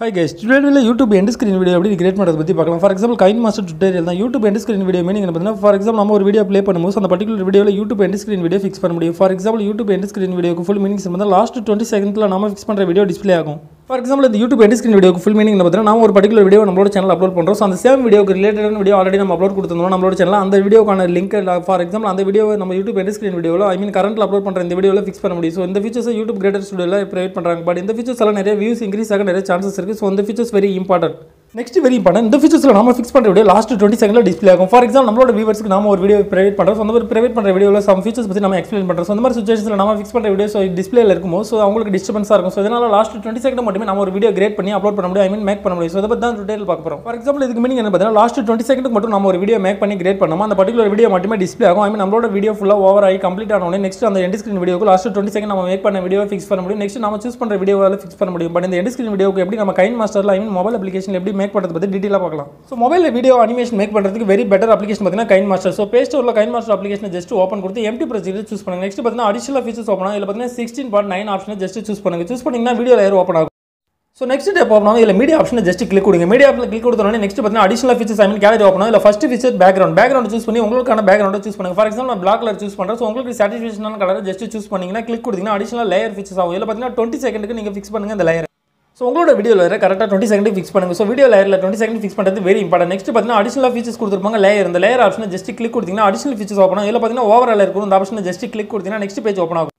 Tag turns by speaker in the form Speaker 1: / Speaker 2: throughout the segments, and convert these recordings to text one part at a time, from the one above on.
Speaker 1: High guys டுடேவில் YouTube end screen video எப்படி create பண்ணுறது பற்றி பார்க்கலாம். For example KineMaster tutorial தான். YouTube end screen video meaning பார்த்தீங்கன்னா ஃபார் எக்ஸாம்பிள் நம்ம ஒரு வீடியோ ப்ளே பண்ணும்போது அந்த பர்டிகுலர் வீடியோவில் YouTube end screen video fix பண்ண முடியும். For example YouTube end screen வீடியோக்கு ஃபுல் மீனிங்ஸ் வந்து லாஸ்ட் டுவெண்ட்டி செகண்டில் நம்ம ஃபிக்ஸ் பண்ணுற வீடியோ டிஸ்பிளே ஆகும். ஃபார் எக்ஸாம்பிள் இந்த யூடியூப் எடி ஸ்க்ரீன் வீடியோக்கு ஃபுல் மீனிங் பார்த்தீங்கன்னா நம்ம ஒரு பர்டிகுலர் வீடியோ நம்மளோட சேனல் அப்லோட் பண்ணுறோம் ஸோ அந்த சேம் வீடியோக்கு ரிலேட்டடான வீடியோ ஆல்ரெடி நம்ம அப்லோட் கொடுத்துருந்தோம் நம்மளோட சேனல் அந்த வீடியோக்கான லிங்க் ஃபார் எக்ஸாம்பிள் அந்த வீடியோ நம்ம யூடியூப் எடி ஸ்க்ரீன் வீடியோவில் ஐ மீன் கரண்ட்டில் அப்லோட் பண்ணுற இந்த வீடியோவில் ஃபிக்ஸ் பண்ண முடியும். ஸோ இந்த ஃபீச்சர்ஸ் யூடியூப் கிரேட்டர் ஸ்டுடியோவில் ப்ரொவைட் பண்ணுறாங்க பட் இந்த ஃபீச்சர்ஸ் எல்லாம் நிறைய வியூஸ் இன்க்ரீஸ் ஆக நிறைய சான்சஸ் இருக்குது ஸோ இந்த features very important next very important இந்த ஃபீச்சர்ஸில் நம்ம ஃபிக்ஸ் பண்ணுற வீடியோ லாஸ்ட் டுவெண்ட்டி செகண்டில் டிஸ்பிளே ஆகும். ஃபார் எக்ஸாம்பிள் நம்மளோட வியூவர்ஸ்க்கு நம்ம ஒரு வீடியோ ப்ரைவேட் பண்ணுறோம் ஸோ அந்த மாதிரி ப்ரைவேட் பண்ணுற வீடியோவில் சம் ஃபீச்சர்ஸ் பற்றி நம்ம எக்ஸ்பிளைன் பண்ணுறோம் ஸோ அந்த மாதிரி சுச்சுவேஷனில் நம்ம ஃபிக்ஸ் பண்ணுற வீடியோ ஸோ டிஸ்பிளேல இருக்குமோ ஸோ அவங்களுக்கு டிஸ்டர்பன்ஸாக இருக்கும். ஸோ இதனால் லாஸ்ட் டுவெண்ட்டி செகண்ட் மட்டுமே நம்ம ஒரு வீடியோ கிரேட் பண்ணி அப்லோட் பண்ண முடியும். ஐ மீன் மேக் பண்ண முடியும். ஸோ அதை பற்றி தான் டீட்டெயில் பார்க்க போகிறோம் ஃபார் எக்ஸாம்பிள் இதுக்கு மீனிங் என்ன பார்த்தீங்கன்னா லாஸ்ட் டுவெண்ட்டி செகண்டுக்கு மட்டும் நம்ம ஒரு வீடியோ மேக் பண்ணி கிரேட் பண்ணோம் அந்த பர்டிகுலர் வீடியோ மட்டுமே டிஸ்பிளே ஆகும். ஐ மீன் நம்மளோட வீடியோ ஃபுல்லாக ஓவர் ஆகி கம்ப்ளீட் ஆனோடனே நெக்ஸ்ட் அந்த எண்ட் ஸ்க்ரீன் வீடியோக்கு லாஸ்ட் டுவெண்ட்டி செகண்ட் நம்ம மேக் பண்ண வீடியோ ஃபிக்ஸ் பண்ண முடியும். நெக்ஸ்ட் நம்ம சூஸ் பண்ணுற வீடியோவில் ஃபிக்ஸ் பண்ண முடியும். பட் இந்த எண்ட் ஸ்க்ரீன் வீடியோக்கு எப்படி நம்ம கைன் மாஸ்டரில் ஐ மீன் மொபைல் அப்ளிகேஷன் எப்படி மேக் பண்ணுறது பற்றி டீட்டெயிலாக பார்க்கலாம். ஸோ மொபைலில் வீடியோ அனிமேஷன் மேக் பண்ணுறதுக்கு வெரி பெட்டர் அப்ளிகேஷன் பார்த்தீங்கன்னா கைன் மாஸ்டர் ஸோ ப்ளே ஸ்டோரில் KineMaster application just open கொடுத்து எம்டி ப்ரொஜெக்ட் சூஸ் பண்ணுங்க. நெக்ஸ்ட் பார்த்தீங்கன்னா அடிஷனல் ஃபீச்சர்ஸ் ஓப்பன் ஆகும் இதில் பார்த்தீங்கன்னா சிக்ஸ்டீன் பாட் நைன் ஆப்ஷனை ஜஸ்ட் சூஸ் பண்ணுங்க. சூஸ் பண்ணிங்கன்னா வீடியோ லேயர் ஓப்பன் ஆகும். ஸோ நெக்ஸ்ட் டே ஓப்பன் ஆகும். இதில் மீடியா ஆப்ஷனை ஜஸ்ட் கிளிக் கொடுங்க. மீடியா ஆப்ஷன் கிளிக் கொடுத்தோடனே நெக்ஸ்ட் பார்த்தீங்கன்னா additional features I mean gallery open ஆகும். First feature background background choose பண்ணி உங்களுக்கான பேக்ரவுண்டை சூஸ் பண்ணுங்க. ஃபார் எக்ஸாம்பிள் நான் பிளாக் கலர் சூஸ் பண்ணுறேன் ஸோ உங்களுக்கு சாட்டிஸ்ஃபேஷனான கலர் ஜஸ்ட் சூஸ் பண்ணிங்கன்னா கிளிக் கொடுத்தீங்கன்னா அடிஷனல் லேயர் ஃபீச்சர்ஸ் ஆகும். இதில் பார்த்தீங்கன்னா டுவெண்ட்டி செகண்டுக்கு நீங்கள் ஃபிக்ஸ் பண்ணுங்க இந்த லேயர் ஸோ உங்களோட வீடியோ வேறு கரெக்டாக டுவெண்ட்டி செகண்ட் ஃபிக்ஸ் பண்ணுங்க. ஸோ வீடியோ லேயரில் டுவெண்ட்டி செகண்ட் ஃபிக்ஸ் பண்ணுறது வெரி இம்பார்ட்டன் நெக்ஸ்ட் பார்த்தீங்கன்னா அடிஷனல் ஃபீச்சர்ஸ் கொடுத்துருப்பாங்க. லேயர் இந்த லேயர் ஆப்ஷனை ஜஸ்ட் கிளிக் கொடுத்தீங்கன்னா அடிஷனல் ஃபீச்சர்ஸ் ஓப்பன் ஆகும். இதில் பார்த்தீங்கன்னா ஓவரால் இருக்கும் இந்த ஆப்ஷனை ஜஸ்ட் கிளிக் கொடுத்தீங்கன்னா நெக்ஸ்ட் பேஜ் ஓப்பன் ஆகும்.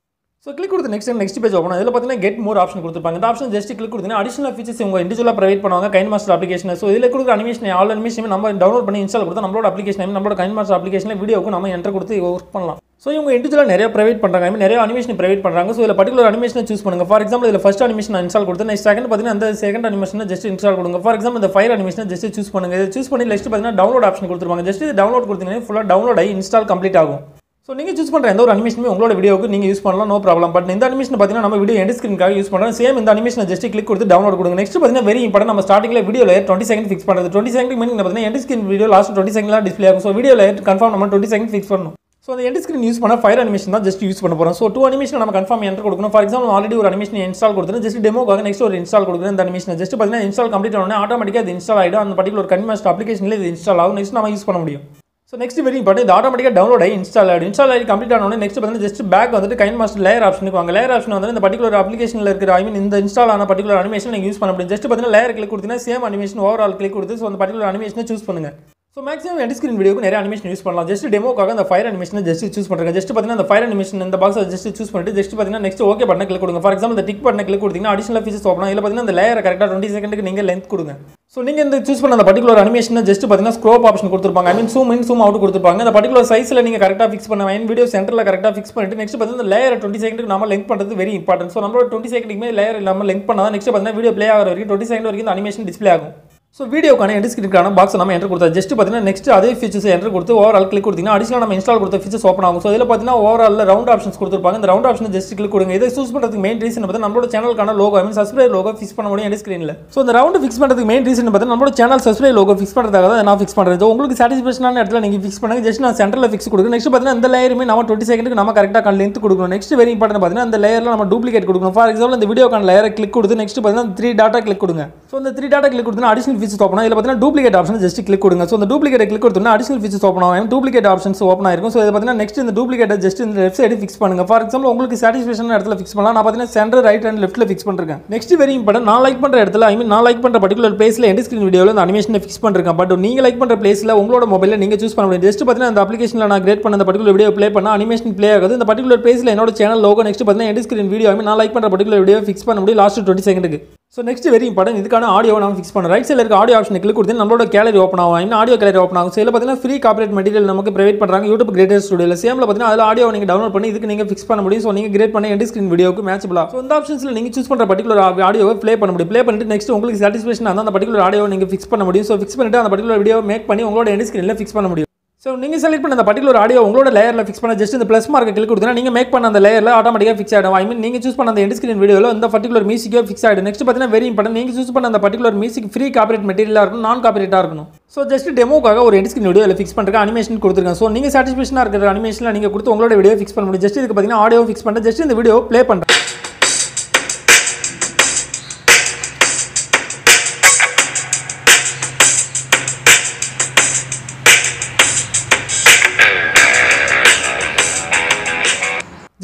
Speaker 1: ஸோ கிளிக் கொடுத்து நெக்ஸ்ட் நெக்ஸ்ட் பேஜ் ஓப்பன் இதில் பார்த்தீங்கன்னா கெட் மோர் ஆப்ஷன் கொடுத்துருப்பாங்க. இந்த ஆப்ஷன் ஜஸ்ட் கிளிக் கொடுத்தீங்கன்னா அடிஷனல் ஃபீச்சர்ஸ் உங்கள் இண்டிஜுவலாக ப்ரொவைட் பண்ணுவாங்க. கைன் மாஸ்டர் அப்ளிகேஷன் ஸோ இதில் கொடுக்குற அனிமேஷன் ஆல் அனிமேஷன் நம்ம டவுன்லோட் பண்ணி இன்ஸ்டால் கொடுத்தா நம்மளோட அப்ளிகேஷன் நம்மளோட கைன் மாஸ்டர் அப்ளிகேஷனில் வீடியோக்கு நம்ம என்ட்ரு கொடுத்து ஒர்க் பண்ணலாம். ஸோ இவங்க இண்டிவிஜுவலாக நிறைய ப்ரைவேட் பண்ணுறாங்க ஐ மீன் நிறைய அனிமேஷன் ப்ரைவேட் பண்ணுறாங்க ஸோ இதில் பர்டிகுலர் அனிமேஷனை சூஸ் பண்ணுங்க. ஃபார் எக்ஸாம்பிள் இதில் ஃபஸ்ட் அனிமேஷன் இன்ஸ்டால் கொடுத்து நெக்ஸ்ட் செகண்ட் பார்த்தீங்கன்னா அந்த செகண்ட் அனிமேஷனை ஜஸ்ட் இன்ஸ்டால் கொடுங்க. ஃபார் எக்ஸாம்பிள் இந்த ஃபயர் அனிமேஷனை ஜஸ்ட் சூஸ் பண்ணுங்க. இதை சூஸ் பண்ணி நெக்ஸ்ட் பார்த்தீங்கன்னா டவுன்லோட் ஆப்ஷன் கொடுத்துருவாங்க. ஜஸ்ட் இது டவுன்லோட் கொடுத்தீங்கன்னா ஃபுல்லாக டவுன்லோட் ஆகி இன்ஸ்டால் கம்ப்ளீட் ஆகும். ஸோ நீங்கள் சூஸ் பண்ணுற எந்த ஒரு அனிமேஷனுமே உங்களோட வீடியோக்கு நீங்கள் யூஸ் பண்ணலாம். நோ ப்ராப்ளம் பட் இந்த அனிமேஷன் பார்த்தீங்கன்னா நம்ம வீடியோ எண்ட் ஸ்க்ரீனுக்காக யூஸ் பண்ணுறோம் சேம் இந்த அனிமேஷனை ஜஸ்ட் கிளிக் கொடுத்து டவுன்லோட் கொடுங்க. நெக்ஸ்ட் பார்த்தீங்கன்னா வெரி இம்பார்ட்டன் நம்ம ஸ்டார்டிங்கில் video layer twenty second fix பண்ணுறது டுவெண்ட்டி செகண்ட் மீனிங் பார்த்தீங்கன்னா end screen video last twenty செகண்ட்லாம் display ஆகும். ஸோ வீடியோ லேயர் கன்ஃபார்ம் நம்ம டுவெண்ட்டி செகண்ட் ஃபிக்ஸ் பண்ணணும். ஸோ அந்த எண்ட் ஸ்க்ரீன் யூஸ் பண்ண ஃபயர் அனிமேஷன் தான் ஜஸ்ட் யூஸ் பண்ண போகிறோம் ஸோ டூ அனிமேஷன் நம்ம கன்ஃபார்ம் என்ட்ரு கொடுக்கணும். ஃபார் எக்ஸாம்பிள் ஆல்ரெடி ஒரு அனிமேஷன் இன்ஸ்டால் கொடுத்துருந்தேன் ஜஸ்ட் டெமோக்காக நெக்ஸ்ட் ஒரு இன்ஸ்டால் கொடுக்குறேன். இந்த அனிமேஷன் ஜஸ்ட் பார்த்தீங்கன்னா இன்ஸ்டால் கம்ப்ளீட் ஆனோடனே ஆட்டோமேட்டிக்காக அது இன்ஸ்டால் ஆகிடும் அந்த பர்டிகுலர் கன்மாஸ்ட் அப்ளிகேஷனில் இது இன்ஸ்டால் ஆகும். நெக்ஸ்ட் நம்ம யூஸ் பண்ண முடியும். ஸோ நெக்ஸ்ட் வெரி இம்பார்ட்டன் இது ஆட்டோமேட்டிக்காக டவுன்லோட் ஆகி இன்ஸ்டால் ஆகிடும் இன்ஸ்டால் ஆகி கம்ப்ளீட் ஆனோடனே நெக்ஸ்ட் பார்த்தீங்கன்னா ஜஸ்ட் பேக் வந்துட்டு கைன் மாஸ்டர் லேயர் ஆப்ஷனுக்கு வாங்க. லேயர் ஆப்ஷன் வந்து இந்த பர்டிகுலர் அப்ளிகேஷனில் இருக்கிற ஐ மீன் இந்த இன்ஸ்டால் ஆன பர்டிகுலர் அனிமேஷன் நீங்கள் யூஸ் பண்ண முடியும். ஜஸ்ட் பார்த்தீங்கன்னா லேயர் கிளிக் கொடுத்தீங்கன்னா சேம் அனிமேஷன் ஓவரால் கிளிக் கொடுத்து ஸோ அந்த பர்டிகுலர் அனிமேஷனை சூஸ் பண்ணுங்கள் ஸோ மேக்ஸிமம் எண்ட் ஸ்க்ரீன் வீடியோக்கு நிறைய அனிமேஷன் யூஸ் பண்ணலாம். ஜஸ்ட் டெமோக்காக அந்த ஃபயர் அனிமேஷன் ஜஸ்ட் சூஸ் பண்ணுறேன் ஜஸ்ட் பார்த்தீங்கன்னா அந்த ஃபயர் அனிமேஷன் இந்த பாக்ஸை ஜஸ்ட் சூஸ் பண்ணிட்டு ஜஸ்ட் பார்த்தீங்கன்னா நெக்ஸ்ட் ஓகே பட்டன் கிளிக் கொடுங்க. ஃபார் எக்ஸாம்பிள் இந்த டிக் பட்டன் கிளிக் கொடுத்தீங்கன்னா அடிஷனல் ஃபீச்சர்ஸ் ஓப்பன் இல்லை பார்த்தீங்கன்னா அந்த லேயர் கரெக்டாக டுவெண்ட்டி செகண்டுக்கு நீங்கள் லென்த் கொடுங்க. ஸோ நீங்கள் இந்த சூஸ் பண்ண அந்த பர்டிகுலர் அனிமேஷன் ஜஸ்ட் பார்த்தீங்கன்னா ஸ்க்ரோப் ஆப்ஷன் கொடுத்துருப்பாங்க. I mean zoom in zoom out கொடுத்துருப்பாங்க. அந்த பர்டிகுலர் சைஸில் நீங்கள் கரெக்டாக ஃபிக்ஸ் பண்ண ஐன் வீடியோ சென்டரில் கரெக்டாக ஃபிக்ஸ் பண்ணிட்டு நெக்ஸ்ட் பார்த்தீங்கன்னா லேயர் டுவெண்ட்டி செகண்டுக்கு நம்ம லெங்க் பண்ணுறது வெரி இம்பார்ட்டன்ட் ஸோ நம்மளோட டுவெண்ட்டி செகண்டுக்குமே லேயர் இல்லாமல் லெங்க் பண்ணால் நெக்ஸ்ட் பார்த்தீங்கன்னா வீடியோ ப்ளே ஆகிற வரைக்கும் டுவெண்ட்டி செகண்ட் வரைக்கும் இந்த அனிமேஷன் டிஸ்பிளே ஆகும். ஸோ வீடியோக்கான எண்ட் ஸ்க்ரீனுக்கான பாக்ஸ் நம்ம என்ட்ரு கொடுத்தா ஜஸ்ட் பார்த்தீங்கன்னா நெக்ஸ்ட் அதே ஃபீச்சர்ஸ் என்ட்ரு கொடுத்து ஓவரால் கிளிக் கொடுத்தீங்கன்னா அடிஷனல் நம்ம இன்ஸ்டால் கொடுத்த ஃபீச்சர்ஸ் ஓப்பன் ஆகும். ஸோ இதில் பார்த்தீங்கன்னா ஓவரால் ரவுண்ட் ஆப்ஷன்ஸ் கொடுத்துருப்பாங்க. இந்த ரவுண்ட் ஆப்ஷன் ஜஸ்ட் கிளிக் கொடுங்க. இதை சூஸ் பண்ணுறதுக்கு மெயின் ரீசன் பார்த்தா நம்மளோட சேனலுக்கான logo I mean subscribe logo fix பண்ண முடியும் எண்ட் ஸ்க்ரீனில் ஸோ இந்த ரவுண்ட் ஃபிக்ஸ் பண்ணுறதுக்கு மெயின் ரீசன் பார்த்தா நம்மளோட சேனல் சப்ஸ்கிரைப் லோகோ ஃபிக்ஸ் பண்ணுறதுக்காக தான் நான் ஃபிக்ஸ் பண்ணுறது உங்களுக்கு சாட்டிஸ்ஃபேஷனான இடத்துல நீங்கள் ஃபிக்ஸ் பண்ணுங்க. ஜஸ்ட் நான் சென்டரில் ஃபிக்ஸ் கொடுக்கணும் நெக்ஸ்ட் பார்த்தீங்கன்னா இந்த லேயருமே நம்ம டுவெண்ட்டி செகண்டுக்கு நம்ம கரெக்டாக லென்த் கொடுக்கணும். நெக்ஸ்ட் வெரி இம்பார்ட்டன் பார்த்தீங்கன்னா இந்த லேயரில் நம்ம டூப்ளிகேட் கொடுக்கணும். ஃபார் எக்ஸாம்பிள் இந்த வீடியோக்கான லேயரை கிளிக் கொடுத்து நெக்ஸ்ட் பார்த்தீங்கன்னா த்ரீ டாட்டா கிளிக் கொடுங்க. ஸோ இந்த த்ரீ டாட்டா கிளிக் கொடுத்தா அடிஷனல் ஃபீச்சர்ஸ் ஓப்பன் இதில் பார்த்தீங்கன்னா டூப்ளிகேட் ஆப்ஷன் ஜஸ்ட் கிளிக் கொடுங்க. ஸோ அந்த டூப்ளிகேட் கிளிக் கொடுத்தோம்னா அடிஷனல் ஃபீச்சர்ஸ் ஓப்பன் ஆகும் டூப்ளிகேட் ஆப்ஷன்ஸ் ஓப்பன் ஆயிருக்கும். ஸோ இதை பார்த்தீங்கன்னா நெக்ஸ்ட் இந்த டூப்ளிகேட்டை ஜஸ்ட் இந்த லெஃப்ட் சைடு ஃபிக்ஸ் பண்ணுங்க. ஃபார் எக்ஸாம்பிள் உங்களுக்கு சாட்டிஸ்ஃபேஷன் இடத்துல ஃபிக்ஸ் பண்ணலாம். நான் பார்த்தீங்கன்னா சென்டர் ரைட் அண்ட் லெஃப்ட்டில் ஃபிக்ஸ் பண்ணிருக்கேன். நெக்ஸ்ட் வெரி இம்பார்ட்டன் நான் லைக் பண்ணுற இடத்துல ஐ மீன் நான் லைக் பண்ணுற பர்டிகுலர் பிளேஸில் எண்ட் ஸ்க்ரீன் வீடியோவில் இந்த அனிமேஷனை ஃபிக்ஸ் பண்ணிருக்கேன். பட் நீங்கள் லைக் பண்ணுற பிளேஸில் உங்களோட மொபைலில் நீங்கள் சூஸ் பண்ண முடியும் ஜஸ்ட் பார்த்தீங்கன்னா அந்த அப்ளிகேஷனில் நான் கிரியேட் பண்ண அந்த பர்டிகுலர் வீடியோ ப்ளே பண்ணால் அனிமேஷன் ப்ளே ஆகுது. இந்த பர்டிகுலர் பிளேஸில் என்னோட சேனல் லோகோ நெக்ஸ்ட் பார்த்தீங்கன்னா end screen video I mean நான் லைக் பண்ணுற பர்டிகுலர் வீடியோ ஃபிக்ஸ் பண்ண முடியும். லாஸ்ட் டுவெண்ட்டி செகண்டுக்கு ஸோ நெக்ஸ்ட் வெரி இம்பார்ட்டன் இதுக்கான ஆடியோ நம்ம ஃபிக்ஸ் பண்ணுறோம் ரைட் சைடில் இருக்க ஆடியோ ஆப்ஷன் கிளிக் கொடுத்து நம்மளோட கேலரி ஓப்பன் ஆகும். இன்னும் ஆடியோ கேலரி ஓப்பன் ஆகும்? சில பார்த்தீங்கன்னா ஃப்ரீ காப்பரேட் மெட்டீரியல் நமக்கு ப்ரைவேட் பண்ணுறாங்க யூடியூப் கிரேட்டர் ஸ்டுடியோவில் சேமில் பார்த்தீங்கன்னா அதில் ஆடியோ நீங்கள் டவுன்லோட் பண்ணி இதுக்கு நீங்கள் ஃபிக்ஸ் பண்ண முடியும். ஸோ நீங்கள் கிரேட் பண்ணி எண்ட் ஸ்க்ரீன் வீடியோக்கு மேட்சபிளாக ஸோ இந்த ஆப்ஷன்ஸில் நீங்கள் சூஸ் பண்ணுற பர்டிகுலர் ஆடியோவை ப்ளே பண்ண முடியும். ப்ளே பண்ணிட்டு நெக்ஸ்ட் உங்களுக்கு சாட்டிஸ்ஃபேஷன் அந்த பர்டிகுலர் ஆடியோ நீங்கள் ஃபிக்ஸ் பண்ண முடியும். ஸோ ஃபிக்ஸ் பண்ணிட்டு அந்த பர்டிகுலர் வீடியோ மேக் பண்ணி உங்களோட எண்ட் ஸ்க்ரீனில் ஃபிக்ஸ் பண்ண முடியும். ஸோ நீங்கள் செலக்ட் பண்ண அந்த பர்டிகுலர் ஆடியோ உங்களோட லேயரில் ஃபிக்ஸ் பண்ண ஜஸ்ட் இந்த ப்ளஸ் மார்க்கை கிளிக் கொடுத்தா நீங்கள் மேக் பண்ண அந்த லேயரில் ஆட்டோமேட்டிக்காக ஃபிக்ஸ் ஆகிடும் ஐ மீன் நீங்கள் சூஸ் பண்ண அந்த எண்ட் ஸ்க்ரீன் வீடியோவில் இந்த பர்டிகுலர் மியூசிக்கோ ஃபிக்ஸ் ஆகிடும் நெக்ஸ்ட் பார்த்தீங்கன்னா வெரி இம்பார்ட்டன் நீங்கள் சூஸ் பண்ண அந்த பர்டிகுலர் மியூசிக் ஃப்ரீ காப்பரேட் மெட்டீரியலாக இருக்கும் நான் காப்பரேட்டாக இருக்கணும். ஸோ ஜஸ்ட் டெமோக்காக ஒரு எண்ட் ஸ்க்ரீன் வீடியோ ஃபிக்ஸ் பண்ணுறேன் அனிமேஷன் கொடுத்துருக்கேன். ஸோ நீங்கள் சாட்டிஸ்ஃபேஷனாக இருக்கிற அனிமேஷனில் நீங்கள் கொடுத்து உங்களோட வீடியோ ஃபிக்ஸ் பண்ண முடியும். ஜஸ்ட் இதுக்கு பார்த்தீங்கன்னா ஆடியோ ஃபிக்ஸ் பண்ணுறேன் ஜஸ்ட் இந்த வீடியோ ப்ளே பண்ணுறேன்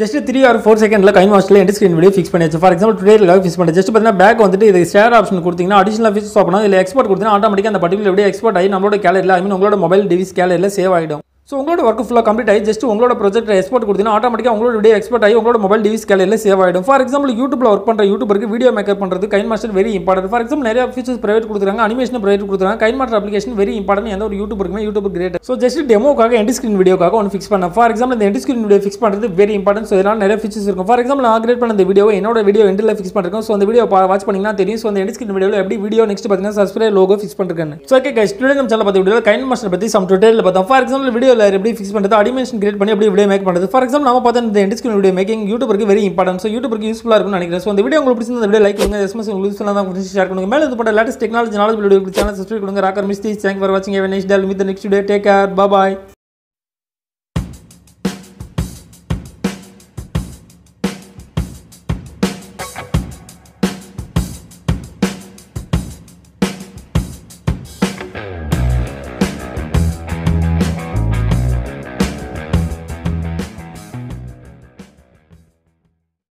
Speaker 1: ஜஸ்ட் த்ரீ ஆர் ஃபோர் செகண்டில் கைன் மாஸ்டரில் எண்ட் ஸ்க்ரீன் வீடியோ ஃபிக்ஸ் பண்ணியாச்சு. ஃபார் எக்ஸாம்பிள் டுடேல ஃபிக்ஸ் பண்ணி ஜஸ்ட் பார்த்தீங்கன்னா பேக் வந்துட்டு இது ஷேர் ஆப்ஷன் கொடுத்தீங்கன்னா அடிஷனல் ஃபீச்சர்ஸ் ஓப்பனா இல்லை எக்ஸ்போர்ட் கொடுத்தீங்கன்னா ஆட்டோமேட்டிக்காக அந்த பர்டிகுலர் வீடியோ எக்ஸ்போர்ட் ஆகி நம்மளோட கேலரியில் ஐ மீன் உங்களோட மொபைல் டிவைஸ் கேலரியில் சேவ் ஆகிடும் ஸோ உங்களோட ஒர்க் ஃபுல்லாக கம்ப்ளீட் ஆகி ஜஸ்ட் உங்களோட ப்ராஜெக்ட் எக்ஸ்போர்ட் கொடுத்தீங்கன்னா ஆட்டோமேட்டிக்காக உங்களோட வீடியோ எக்ஸ்போர்ட் ஆகி உங்களோட மொபைல் டிவிஸ் கேலரியில் சேவ் ஆகிடும் ஃபார் எக்ஸாம்பிள் யூடியூப்ல ஒர்க் பண்ணுற யூடியூபருக்கு வீடியோ மேக்கப் பண்ணுறது KineMaster very important for example நிறைய ஃபீச்சர்ஸ் ப்ரைவேட் கொடுக்குறாங்க அனிமேஷன் ப்ரைவேட் கொடுக்குறாங்க KineMaster application very important எந்த ஒரு யூடியூபருக்குமே யூடியூப் கிரேட் ஸோ ஜஸ்ட் டெமோக்காக எண்ட் ஸ்க்ரீன் வீடியோக்காக ஒன்று ஃபிக்ஸ் பண்ணேன் ஃபார் எக்ஸாம்பிள் இந்த எண்ட் ஸ்க்ரீன் வீடியோ ஃபிக்ஸ் பண்ணுறது வெரி இம்பார்ட்டன்ட் ஸோ இதனால் நிறைய ஃபீச்சர்ஸ் இருக்கும். ஃபார் எக்ஸாம்பிள் நான் கிரியேட் பண்ண இந்த வீடியோ என்னோட வீடியோ எண்டில் ஃபிக்ஸ் பண்ணிருக்கோம் ஸோ அந்த வீடியோ வாட்ச் பண்ணிங்கன்னா தெரியும். ஸோ அந்த எண்ட் ஸ்க்ரீன் வீடியோவில் எப்படி வீடியோ நெக்ஸ்ட் பார்த்தீங்கன்னா சப்ஸ்கிரைப் லோகோ ஃபிக்ஸ் பண்ணிருக்கேன் ஸோ ஓகே கைஸ் டுடே நம்ம சேனல் பார்த்த வீடியோ கைன் மாஸ்டர் பற்றி சம் டுடேல பார்த்தோம். For example video video layer எப்படி ஃபிக்ஸ் பண்ணுறது அனிமேஷன் கிரியேட் பண்ணி எப்படி வீடியோ மேக் பண்ணுறது ஃபார் எக்ஸாம்பிள் நம்ம பார்த்தா இந்த எண்ட் வீடியோ மேக்கிங் யூடியூபருக்கு வெரி இம்பார்ட்டன்ட் ஸோ யூடியூபருக்கு யூஸ்ஃபுல்லாக இருக்கும்னு நினைக்கிறேன். ஸோ இந்த வீடியோ உங்களுக்கு பிடிச்சிருந்த வீடியோ லைக் பண்ணுங்க. எஸ்எம்எஸ் உங்களுக்கு யூஸ்ஃபுல்லாக தான் ஷேர் பண்ணுங்க. மேலே இது போட்ட latest technology knowledge video channel subscribe கொடுங்க ராக்கர் மிஸ்டி தேங்க் ஃபார் வாட்சிங் next day with next day take care bye